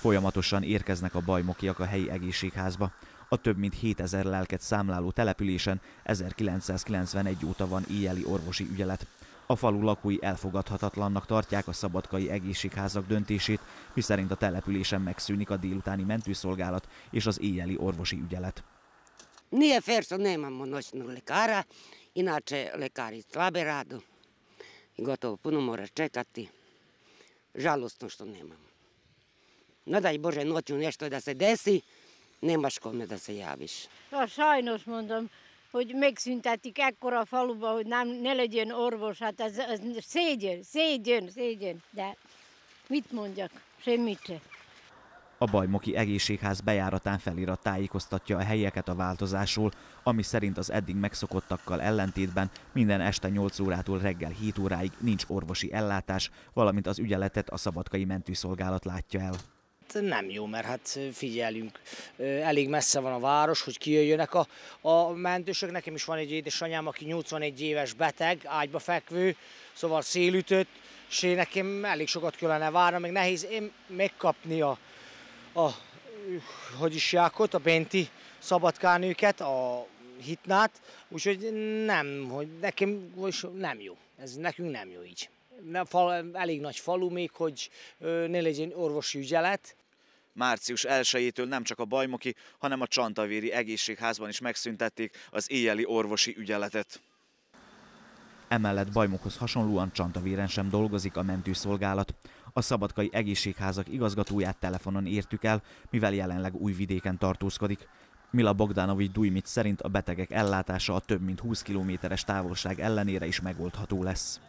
Folyamatosan érkeznek a bajmokiak a helyi egészségházba. A több mint 7000 lelket számláló településen 1991 óta van éjjeli orvosi ügyelet. A falu lakói elfogadhatatlannak tartják a szabadkai egészségházak döntését, miszerint a településen megszűnik a délutáni mentőszolgálat és az éjjeli orvosi ügyelet. Nije fair što nemamo noćnog lekara, inače lekari slabe radu i gotovo puno mora čekati. Žalostno što nemamo. Ne daj Bože noću nešto da se desi, nemaš kome da se javiš. Ja, sajnos mondom, hogy megszüntetik ekkora faluba, hogy nem, ne legyen orvos, hát ez, ez szégyen, szégyen, szégyen, de mit mondjak, semmit se. A Bajmoki Egészségház bejáratán felirat tájékoztatja a helyeket a változásról, ami szerint az eddig megszokottakkal ellentétben minden este 8 órától reggel 7 óráig nincs orvosi ellátás, valamint az ügyeletet a szabadkai mentőszolgálat látja el nem jó, mert hát figyelünk, elég messze van a város, hogy kijöjjönek a, a mentősök. Nekem is van egy édesanyám, aki 81 éves beteg, ágyba fekvő, szóval szélütött, és nekem elég sokat kellene várni, meg nehéz én megkapni a, a hogy is jákot, a benti szabadkánőket, a hitnát, úgyhogy nem, hogy nekem nem jó. Ez nekünk nem jó így. Elég nagy falu még, hogy ne legyen orvosi ügyelet. Március 1-től nem csak a Bajmoki, hanem a Csantavéri egészségházban is megszüntették az éjjeli orvosi ügyeletet. Emellett Bajmokhoz hasonlóan Csantavéren sem dolgozik a mentőszolgálat. A szabadkai egészségházak igazgatóját telefonon értük el, mivel jelenleg új vidéken tartózkodik. Mila Bogdanovics Dujmit szerint a betegek ellátása a több mint 20 kilométeres távolság ellenére is megoldható lesz.